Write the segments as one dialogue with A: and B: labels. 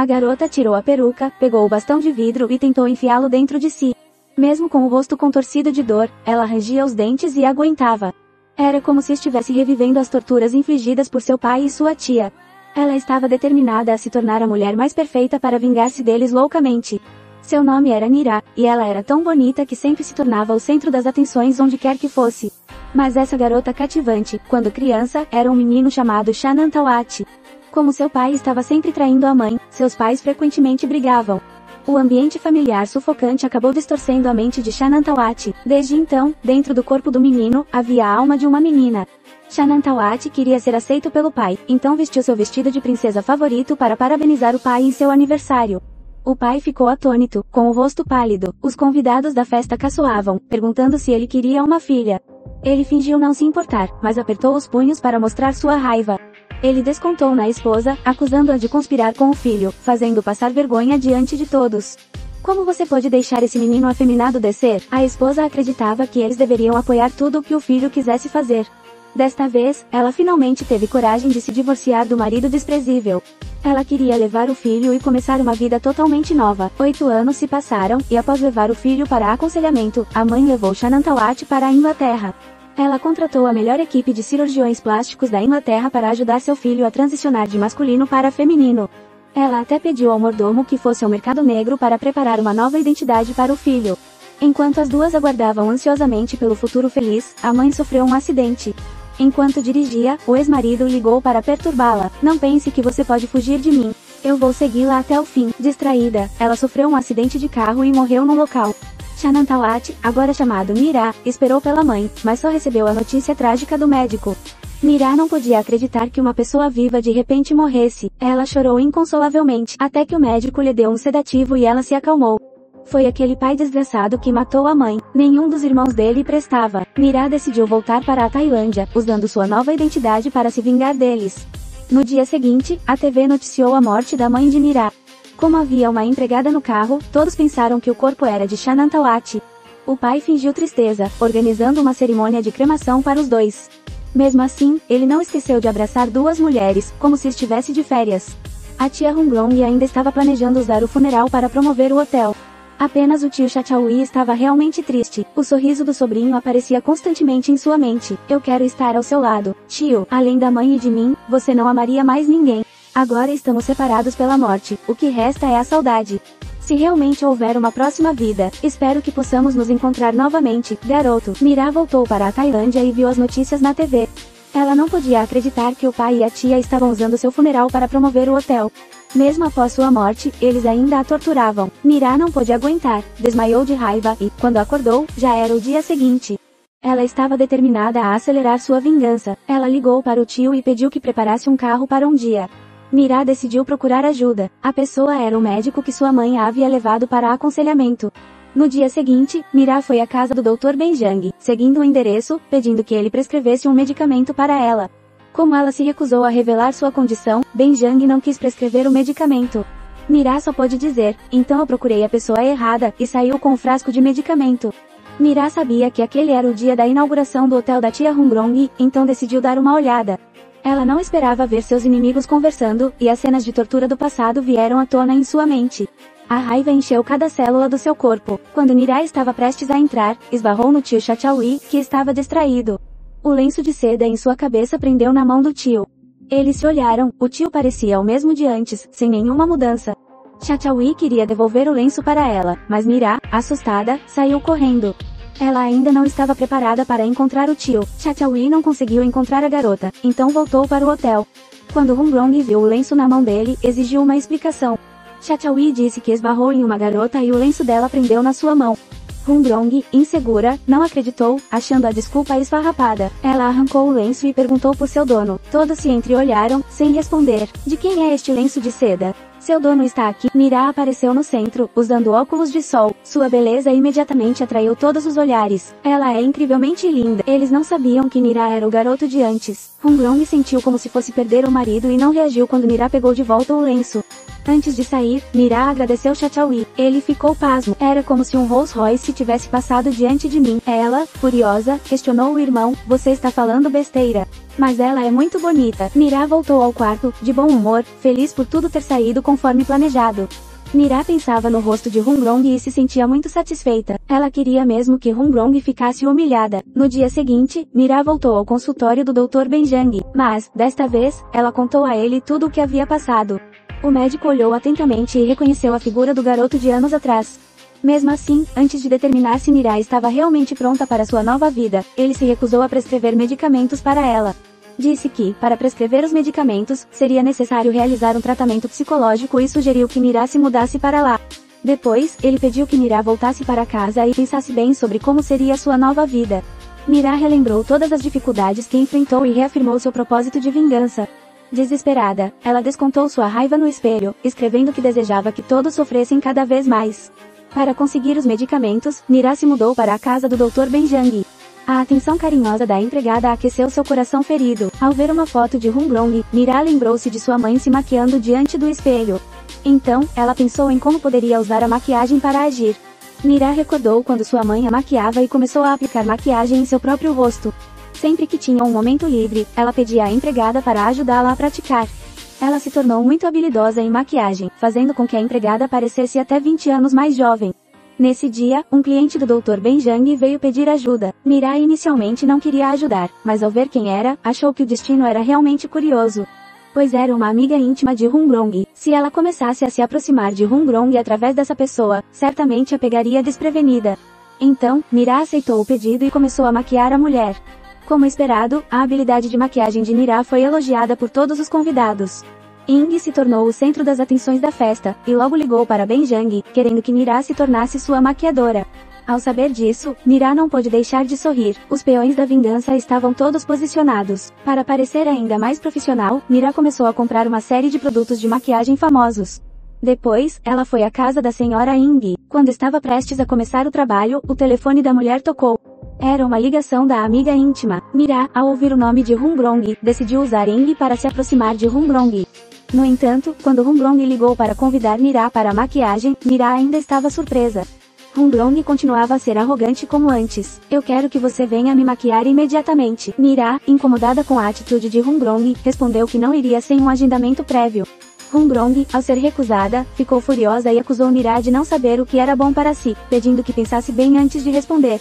A: A garota tirou a peruca, pegou o bastão de vidro e tentou enfiá-lo dentro de si. Mesmo com o rosto contorcido de dor, ela rangia os dentes e aguentava. Era como se estivesse revivendo as torturas infligidas por seu pai e sua tia. Ela estava determinada a se tornar a mulher mais perfeita para vingar-se deles loucamente. Seu nome era Nira, e ela era tão bonita que sempre se tornava o centro das atenções onde quer que fosse. Mas essa garota cativante, quando criança, era um menino chamado Shanantawati. Como seu pai estava sempre traindo a mãe, seus pais frequentemente brigavam. O ambiente familiar sufocante acabou distorcendo a mente de Shanantawati. Desde então, dentro do corpo do menino, havia a alma de uma menina. Shanantawati queria ser aceito pelo pai, então vestiu seu vestido de princesa favorito para parabenizar o pai em seu aniversário. O pai ficou atônito, com o rosto pálido. Os convidados da festa caçoavam, perguntando se ele queria uma filha. Ele fingiu não se importar, mas apertou os punhos para mostrar sua raiva. Ele descontou na esposa, acusando-a de conspirar com o filho, fazendo passar vergonha diante de todos. Como você pode deixar esse menino afeminado descer? A esposa acreditava que eles deveriam apoiar tudo o que o filho quisesse fazer. Desta vez, ela finalmente teve coragem de se divorciar do marido desprezível. Ela queria levar o filho e começar uma vida totalmente nova. Oito anos se passaram, e após levar o filho para aconselhamento, a mãe levou Shanantawat para a Inglaterra. Ela contratou a melhor equipe de cirurgiões plásticos da Inglaterra para ajudar seu filho a transicionar de masculino para feminino. Ela até pediu ao mordomo que fosse ao mercado negro para preparar uma nova identidade para o filho. Enquanto as duas aguardavam ansiosamente pelo futuro feliz, a mãe sofreu um acidente. Enquanto dirigia, o ex-marido ligou para perturbá-la. Não pense que você pode fugir de mim. Eu vou segui-la até o fim. Distraída, ela sofreu um acidente de carro e morreu no local. Shanantawat, agora chamado Mira, esperou pela mãe, mas só recebeu a notícia trágica do médico. Mira não podia acreditar que uma pessoa viva de repente morresse. Ela chorou inconsolavelmente, até que o médico lhe deu um sedativo e ela se acalmou. Foi aquele pai desgraçado que matou a mãe. Nenhum dos irmãos dele prestava. Mira decidiu voltar para a Tailândia, usando sua nova identidade para se vingar deles. No dia seguinte, a TV noticiou a morte da mãe de Mira. Como havia uma empregada no carro, todos pensaram que o corpo era de Shanantawati. O pai fingiu tristeza, organizando uma cerimônia de cremação para os dois. Mesmo assim, ele não esqueceu de abraçar duas mulheres, como se estivesse de férias. A tia Hunglong ainda estava planejando usar o funeral para promover o hotel. Apenas o tio Chachaui estava realmente triste. O sorriso do sobrinho aparecia constantemente em sua mente. Eu quero estar ao seu lado. Tio, além da mãe e de mim, você não amaria mais ninguém. Agora estamos separados pela morte. O que resta é a saudade. Se realmente houver uma próxima vida, espero que possamos nos encontrar novamente. Garoto, Mira voltou para a Tailândia e viu as notícias na TV. Ela não podia acreditar que o pai e a tia estavam usando seu funeral para promover o hotel. Mesmo após sua morte, eles ainda a torturavam. Mira não pôde aguentar, desmaiou de raiva e, quando acordou, já era o dia seguinte. Ela estava determinada a acelerar sua vingança. Ela ligou para o tio e pediu que preparasse um carro para um dia. Mira decidiu procurar ajuda. A pessoa era o médico que sua mãe havia levado para aconselhamento. No dia seguinte, Mira foi à casa do Dr. Benjang, seguindo o endereço, pedindo que ele prescrevesse um medicamento para ela. Como ela se recusou a revelar sua condição, Benjang não quis prescrever o medicamento. Mira só pôde dizer, então eu procurei a pessoa errada, e saiu com o frasco de medicamento. Mira sabia que aquele era o dia da inauguração do hotel da tia Hungrong, então decidiu dar uma olhada. Ela não esperava ver seus inimigos conversando, e as cenas de tortura do passado vieram à tona em sua mente. A raiva encheu cada célula do seu corpo. Quando Mira estava prestes a entrar, esbarrou no tio Chachaui, que estava distraído. O lenço de seda em sua cabeça prendeu na mão do tio. Eles se olharam, o tio parecia o mesmo de antes, sem nenhuma mudança. Chachaui queria devolver o lenço para ela, mas Mira, assustada, saiu correndo. Ela ainda não estava preparada para encontrar o tio. Chachaui não conseguiu encontrar a garota, então voltou para o hotel. Quando Humbrong viu o lenço na mão dele, exigiu uma explicação. Chachaui disse que esbarrou em uma garota e o lenço dela prendeu na sua mão. Humbrong, insegura, não acreditou, achando a desculpa esfarrapada. Ela arrancou o lenço e perguntou por seu dono. Todos se entreolharam, sem responder. De quem é este lenço de seda? Seu dono está aqui. Mira apareceu no centro, usando óculos de sol. Sua beleza imediatamente atraiu todos os olhares. Ela é incrivelmente linda. Eles não sabiam que Mira era o garoto de antes. Humbrong sentiu como se fosse perder o marido e não reagiu quando Mira pegou de volta o lenço. Antes de sair, Mira agradeceu Chachaui. Ele ficou pasmo. Era como se um Rolls Royce tivesse passado diante de mim. Ela, furiosa, questionou o irmão, você está falando besteira. Mas ela é muito bonita. Mira voltou ao quarto, de bom humor, feliz por tudo ter saído conforme planejado. Mira pensava no rosto de Hungrong e se sentia muito satisfeita. Ela queria mesmo que Hungrong ficasse humilhada. No dia seguinte, Mira voltou ao consultório do Dr. Benjang, mas, desta vez, ela contou a ele tudo o que havia passado. O médico olhou atentamente e reconheceu a figura do garoto de anos atrás. Mesmo assim, antes de determinar se Mira estava realmente pronta para sua nova vida, ele se recusou a prescrever medicamentos para ela. Disse que, para prescrever os medicamentos, seria necessário realizar um tratamento psicológico e sugeriu que Mira se mudasse para lá. Depois, ele pediu que Mira voltasse para casa e pensasse bem sobre como seria sua nova vida. Mira relembrou todas as dificuldades que enfrentou e reafirmou seu propósito de vingança. Desesperada, ela descontou sua raiva no espelho, escrevendo que desejava que todos sofressem cada vez mais. Para conseguir os medicamentos, Mira se mudou para a casa do Dr. Benjang. A atenção carinhosa da empregada aqueceu seu coração ferido. Ao ver uma foto de Humbrong, Mira lembrou-se de sua mãe se maquiando diante do espelho. Então, ela pensou em como poderia usar a maquiagem para agir. Mira recordou quando sua mãe a maquiava e começou a aplicar maquiagem em seu próprio rosto. Sempre que tinha um momento livre, ela pedia à empregada para ajudá-la a praticar. Ela se tornou muito habilidosa em maquiagem, fazendo com que a empregada parecesse até 20 anos mais jovem. Nesse dia, um cliente do Dr. Benjang veio pedir ajuda. Mirai inicialmente não queria ajudar, mas ao ver quem era, achou que o destino era realmente curioso. Pois era uma amiga íntima de Hungrong. Se ela começasse a se aproximar de Hungrong através dessa pessoa, certamente a pegaria desprevenida. Então, Mira aceitou o pedido e começou a maquiar a mulher. Como esperado, a habilidade de maquiagem de Nira foi elogiada por todos os convidados. Ying se tornou o centro das atenções da festa, e logo ligou para Benjang, querendo que Nira se tornasse sua maquiadora. Ao saber disso, Nira não pôde deixar de sorrir. Os peões da vingança estavam todos posicionados. Para parecer ainda mais profissional, Nira começou a comprar uma série de produtos de maquiagem famosos. Depois, ela foi à casa da senhora Ying. Quando estava prestes a começar o trabalho, o telefone da mulher tocou. Era uma ligação da amiga íntima. Mira, ao ouvir o nome de Humbrong, decidiu usar Ing para se aproximar de Humbrong. No entanto, quando Humbrong ligou para convidar Mira para a maquiagem, Mira ainda estava surpresa. Humbrong continuava a ser arrogante como antes. Eu quero que você venha me maquiar imediatamente. Mira, incomodada com a atitude de Humbrong, respondeu que não iria sem um agendamento prévio. Humbrong, ao ser recusada, ficou furiosa e acusou Mira de não saber o que era bom para si, pedindo que pensasse bem antes de responder.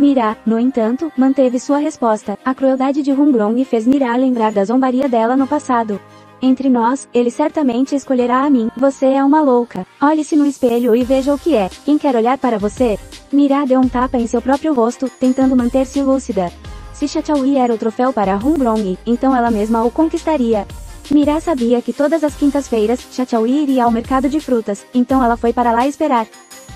A: Mira, no entanto, manteve sua resposta. A crueldade de Humbrong fez Mira lembrar da zombaria dela no passado. Entre nós, ele certamente escolherá a mim. Você é uma louca. Olhe-se no espelho e veja o que é. Quem quer olhar para você? Mira deu um tapa em seu próprio rosto, tentando manter-se lúcida. Se Chachaui era o troféu para Humbrong, então ela mesma o conquistaria. Mira sabia que todas as quintas-feiras, Chachaui iria ao mercado de frutas, então ela foi para lá esperar.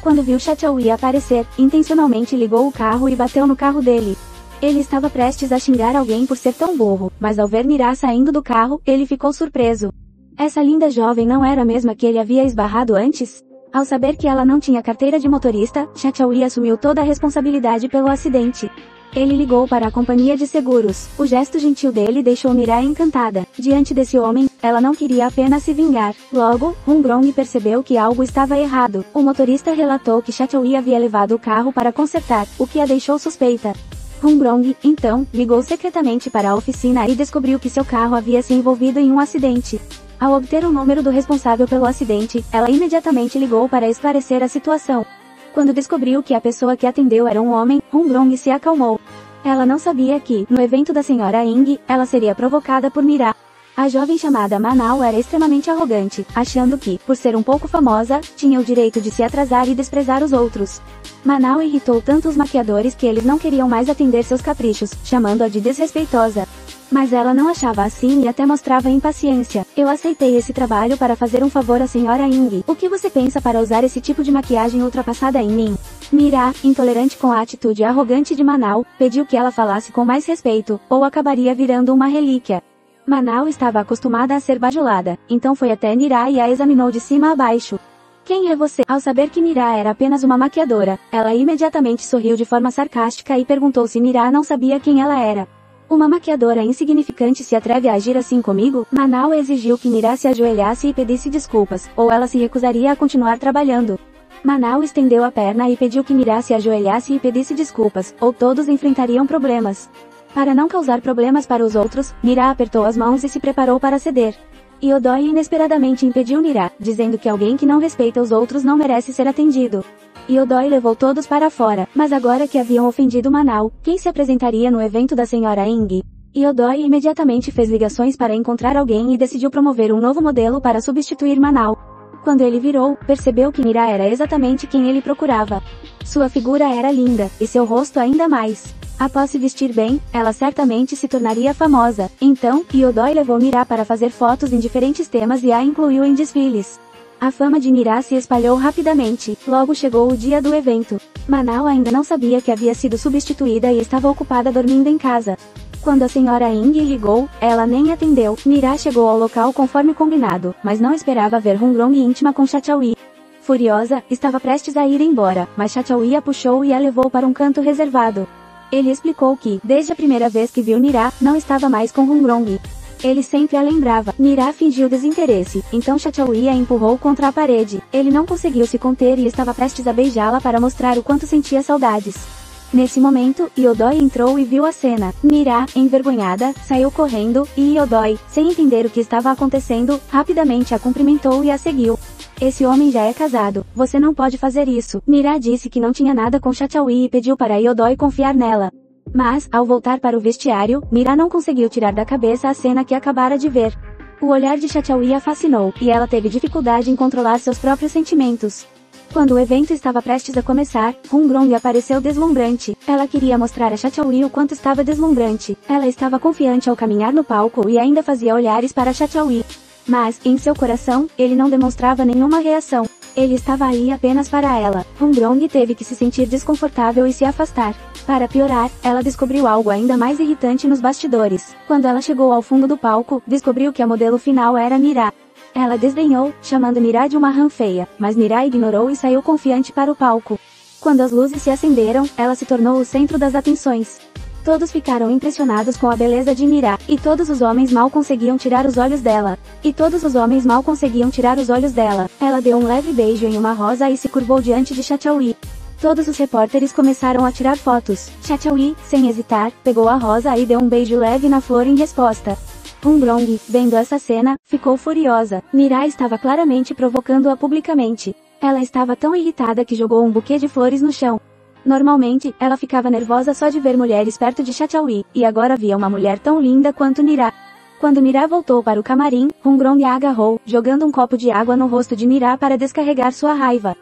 A: Quando viu Chachaui aparecer, intencionalmente ligou o carro e bateu no carro dele. Ele estava prestes a xingar alguém por ser tão burro, mas ao ver Nira saindo do carro, ele ficou surpreso. Essa linda jovem não era a mesma que ele havia esbarrado antes? Ao saber que ela não tinha carteira de motorista, Chachaui assumiu toda a responsabilidade pelo acidente. Ele ligou para a companhia de seguros. O gesto gentil dele deixou Mirai encantada. Diante desse homem, ela não queria apenas se vingar. Logo, Humbrong percebeu que algo estava errado. O motorista relatou que Chachaui havia levado o carro para consertar, o que a deixou suspeita. Humbrong, então, ligou secretamente para a oficina e descobriu que seu carro havia se envolvido em um acidente. Ao obter o número do responsável pelo acidente, ela imediatamente ligou para esclarecer a situação. Quando descobriu que a pessoa que atendeu era um homem, Humbrong se acalmou. Ela não sabia que, no evento da senhora Ing, ela seria provocada por Mira. A jovem chamada Manal era extremamente arrogante, achando que, por ser um pouco famosa, tinha o direito de se atrasar e desprezar os outros. Manal irritou tanto os maquiadores que eles não queriam mais atender seus caprichos, chamando-a de desrespeitosa. Mas ela não achava assim e até mostrava impaciência. Eu aceitei esse trabalho para fazer um favor à senhora Ing. O que você pensa para usar esse tipo de maquiagem ultrapassada em mim? Mira, intolerante com a atitude arrogante de Manal, pediu que ela falasse com mais respeito, ou acabaria virando uma relíquia. Manal estava acostumada a ser bajulada, então foi até Nira e a examinou de cima a baixo. Quem é você? Ao saber que Nira era apenas uma maquiadora, ela imediatamente sorriu de forma sarcástica e perguntou se Nira não sabia quem ela era. Uma maquiadora insignificante se atreve a agir assim comigo? Manal exigiu que Nira se ajoelhasse e pedisse desculpas, ou ela se recusaria a continuar trabalhando. Manal estendeu a perna e pediu que Nira se ajoelhasse e pedisse desculpas, ou todos enfrentariam problemas. Para não causar problemas para os outros, Nira apertou as mãos e se preparou para ceder. Iodoi inesperadamente impediu Nira, dizendo que alguém que não respeita os outros não merece ser atendido. Iodoi levou todos para fora, mas agora que haviam ofendido Manal, quem se apresentaria no evento da senhora Ing? Iodoi imediatamente fez ligações para encontrar alguém e decidiu promover um novo modelo para substituir Manal. Quando ele virou, percebeu que Mira era exatamente quem ele procurava. Sua figura era linda, e seu rosto ainda mais. Após se vestir bem, ela certamente se tornaria famosa. Então, Iodoi levou Mira para fazer fotos em diferentes temas e a incluiu em desfiles. A fama de Nira se espalhou rapidamente, logo chegou o dia do evento. Manal ainda não sabia que havia sido substituída e estava ocupada dormindo em casa. Quando a senhora Ing ligou, ela nem atendeu. Nira chegou ao local conforme combinado, mas não esperava ver Hungrong íntima com Chachaui. Furiosa, estava prestes a ir embora, mas Chachaui a puxou e a levou para um canto reservado. Ele explicou que, desde a primeira vez que viu Nira, não estava mais com Hungrong. Ele sempre a lembrava. Mira fingiu desinteresse, então Chachaui a empurrou contra a parede. Ele não conseguiu se conter e estava prestes a beijá-la para mostrar o quanto sentia saudades. Nesse momento, Iodoi entrou e viu a cena. Mira, envergonhada, saiu correndo, e Iodoi, sem entender o que estava acontecendo, rapidamente a cumprimentou e a seguiu. Esse homem já é casado, você não pode fazer isso. Mira disse que não tinha nada com Chachaui e pediu para Iodoi confiar nela. Mas, ao voltar para o vestiário, Mira não conseguiu tirar da cabeça a cena que acabara de ver. O olhar de Chachaui a fascinou, e ela teve dificuldade em controlar seus próprios sentimentos. Quando o evento estava prestes a começar, Hungrong apareceu deslumbrante. Ela queria mostrar a Chachaui o quanto estava deslumbrante. Ela estava confiante ao caminhar no palco e ainda fazia olhares para Chachaui. Mas, em seu coração, ele não demonstrava nenhuma reação. Ele estava aí apenas para ela. Hungrong teve que se sentir desconfortável e se afastar. Para piorar, ela descobriu algo ainda mais irritante nos bastidores. Quando ela chegou ao fundo do palco, descobriu que a modelo final era Mira. Ela desdenhou, chamando Mira de uma rã feia, mas Mira ignorou e saiu confiante para o palco. Quando as luzes se acenderam, ela se tornou o centro das atenções. Todos ficaram impressionados com a beleza de Mira, e todos os homens mal conseguiam tirar os olhos dela. E todos os homens mal conseguiam tirar os olhos dela. Ela deu um leve beijo em uma rosa e se curvou diante de Chachaui. Todos os repórteres começaram a tirar fotos. Chachaui, sem hesitar, pegou a rosa e deu um beijo leve na flor em resposta. Umbrong, vendo essa cena, ficou furiosa. Mirai estava claramente provocando-a publicamente. Ela estava tão irritada que jogou um buquê de flores no chão. Normalmente, ela ficava nervosa só de ver mulheres perto de Chachaui, e agora via uma mulher tão linda quanto Nira. Quando Mira voltou para o camarim, Hungrong a agarrou, jogando um copo de água no rosto de Mira para descarregar sua raiva.